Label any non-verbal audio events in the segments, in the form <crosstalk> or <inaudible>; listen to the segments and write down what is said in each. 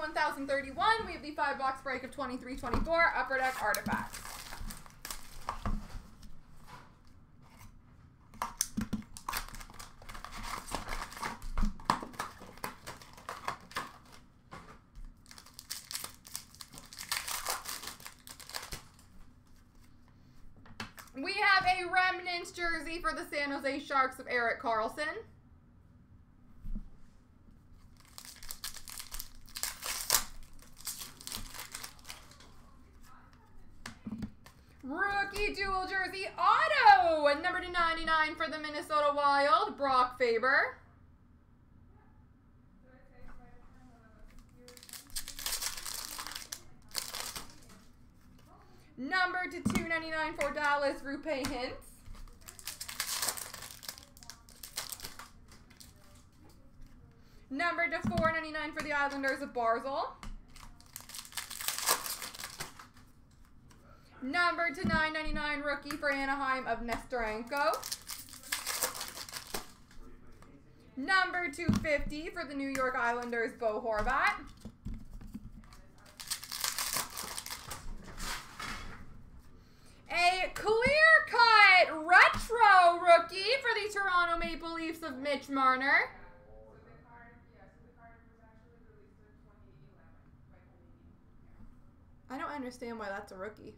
1031. We have the five box break of 2324 Upper Deck Artifacts. We have a Remnants jersey for the San Jose Sharks of Erik Karlsson. Rookie dual jersey auto, and number to 99 for the Minnesota Wild, Brock Faber. Number to 299 for Dallas, Roope Hintz. Number to 499 for the Islanders of Barzal. Number to 999 rookie for Anaheim of Nesterenko. Number 250 for the New York Islanders, Bo Horvat. A clear-cut retro rookie for the Toronto Maple Leafs of Mitch Marner. I don't understand why that's a rookie.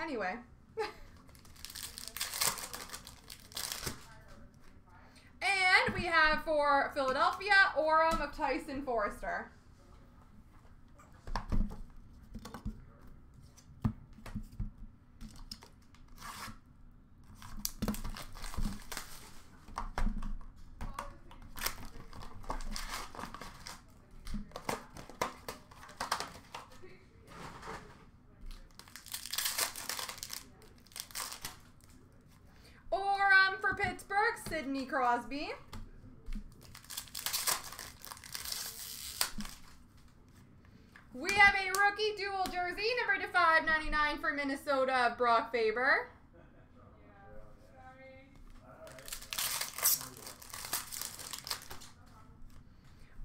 Anyway. <laughs> and we have for Philadelphia, Aurum of Tyson Foerster. Aurum for Pittsburgh, Sidney Crosby. We have a rookie dual jersey, number to 599 for Minnesota, Brock Faber.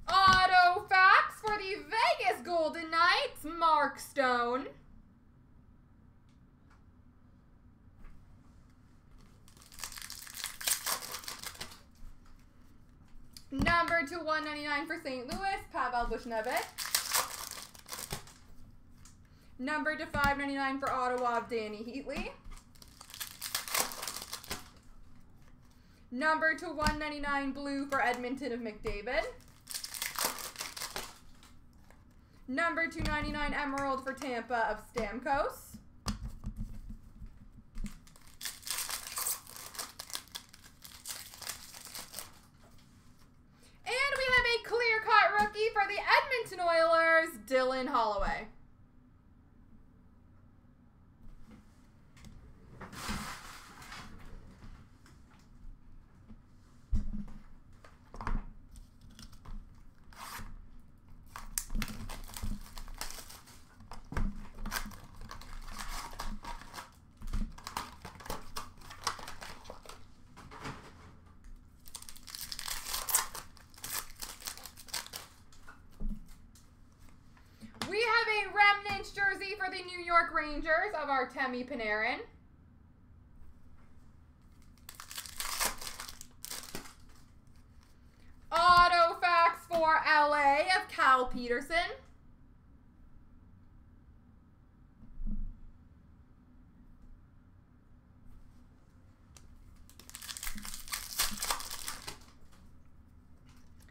Autofacts for the Vegas Golden Knights, Mark Stone. Number to 199 for St. Louis, Pavel Buchnevich. Number to 599 for Ottawa, of Dany Heatley. Number to 199 blue for Edmonton of McDavid. Number 299 emerald for Tampa of Stamkos. And we have a clear-cut rookie for the Edmonton Oilers, Dylan Holloway. We have a Remnants jersey for the New York Rangers of Artemi Panarin. Autofacts for LA of Cal Petersen.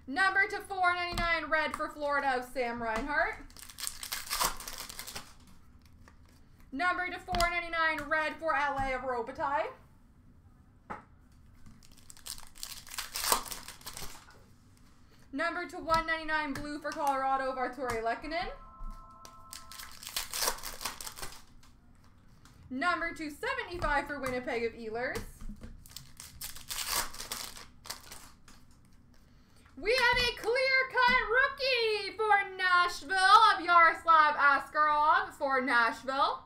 Number to 499 red for Florida of Sam Reinhart. Number to 499 red for LA of Robitaille. Number to 199 blue for Colorado of Artturi Lehkonen. Number to 275 for Winnipeg of Ehlers. We have a clear-cut rookie for Nashville of Yaroslav Askarov for Nashville.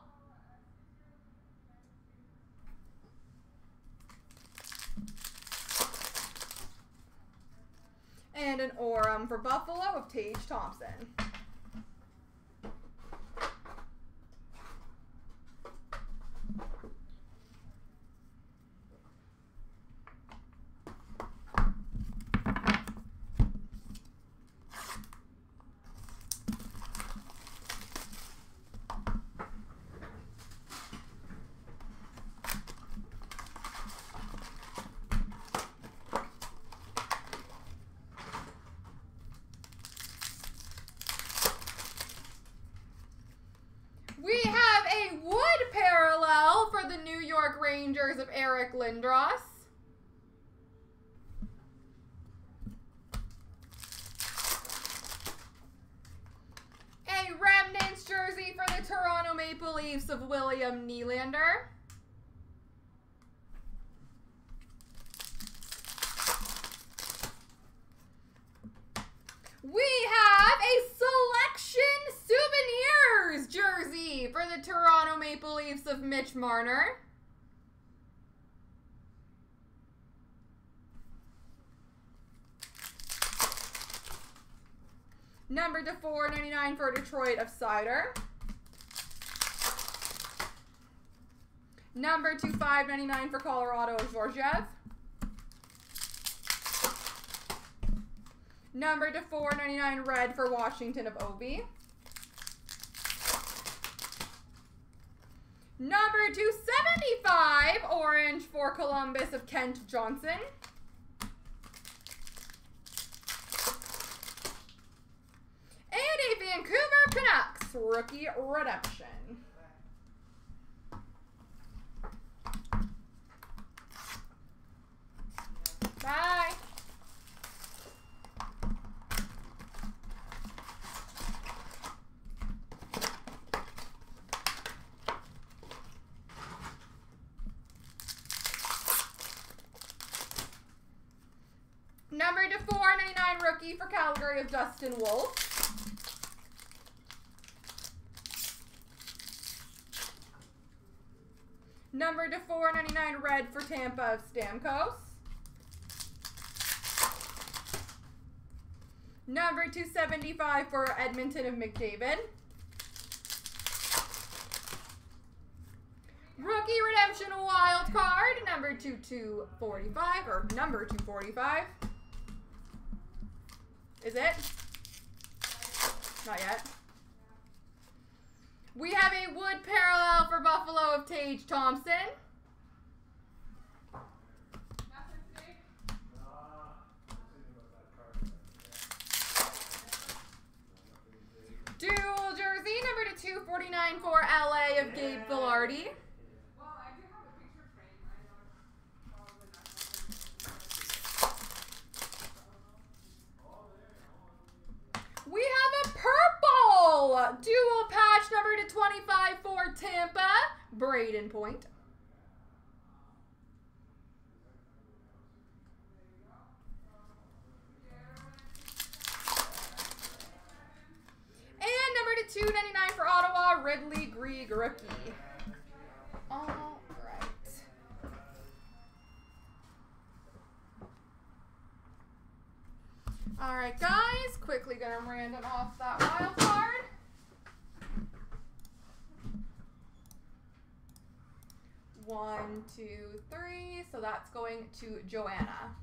And an Aurum for Buffalo of Tage Thompson. Rangers of Eric Lindros. A Remnants jersey for the Toronto Maple Leafs of William Nylander. We have a selection souvenirs jersey for the Toronto Maple Leafs of Mitch Marner. Number to 499 for Detroit of Seider. Number to 599 for Colorado of Georgiev. Number to 499 red for Washington of Ovi. Number 275 orange for Columbus of Kent Johnson. And a Vancouver Rookie redemption. Bye. Number to 499 rookie for Calgary of Dustin Wolf. Number to 499 red for Tampa of Stamkos. Number 275 for Edmonton of McDavid. Rookie Redemption Wild Card, number 2245, or number 245. Is it? Not yet. We have a wood parallel for of Tage Thompson. Dual jersey, number to 249 for LA of Gabe Vilardi. We have a purple dual patch number to 25 for Tampa, Brayden Point. And number to 299 for Ottawa, Ridley Greig rookie. All right. All right, guys, quickly gonna random off that wild card. One, two, three. So that's going to Joanna.